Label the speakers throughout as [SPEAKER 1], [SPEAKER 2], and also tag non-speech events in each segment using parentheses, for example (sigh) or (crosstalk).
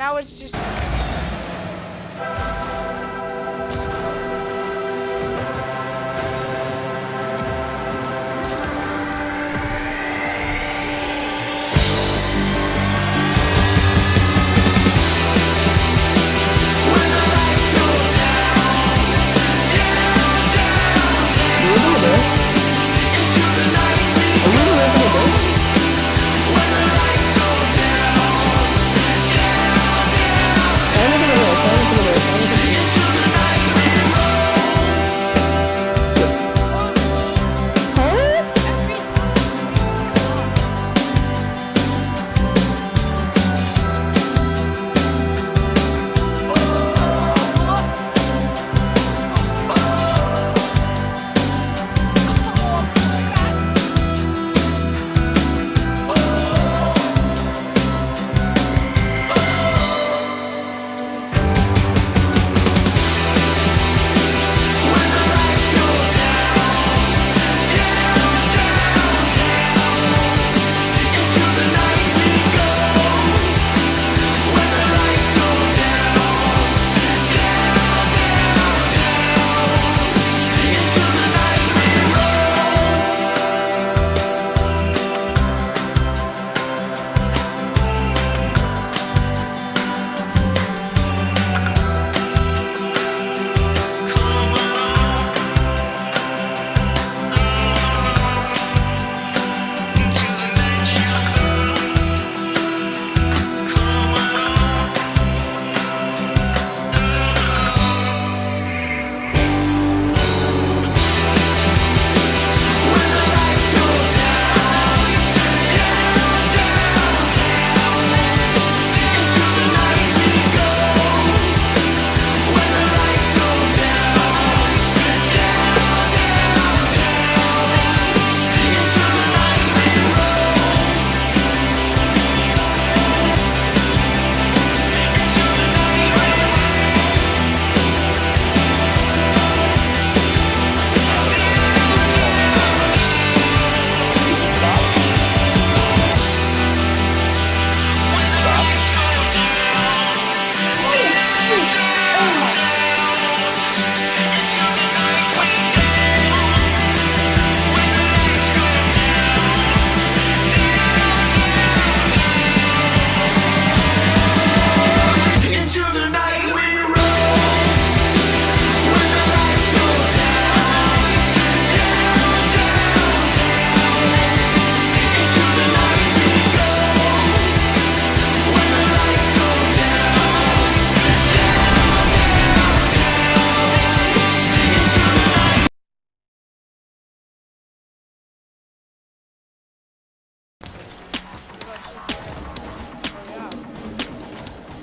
[SPEAKER 1] now it's just.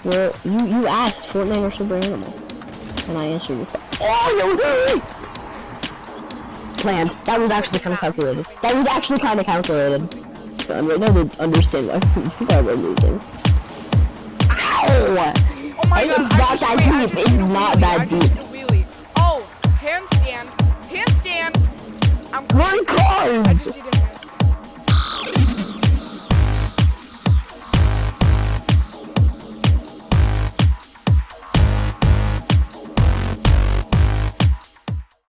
[SPEAKER 2] Well, you you asked Fortnite or Super Animal, and I answered. your- Oh, you Planned. That was actually kind of calculated. That was actually kind of calculated. Um, right now they understand why (laughs) why we're losing. Ow!
[SPEAKER 1] Oh my god, It's not
[SPEAKER 2] that
[SPEAKER 1] wait,
[SPEAKER 2] deep, it's not that deep.
[SPEAKER 1] Oh, handstand, handstand. I'm.
[SPEAKER 2] Run
[SPEAKER 1] I